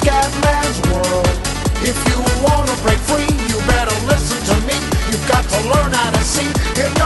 Scatman's world. If you wanna break free, you better listen to me. You've got to learn how to see.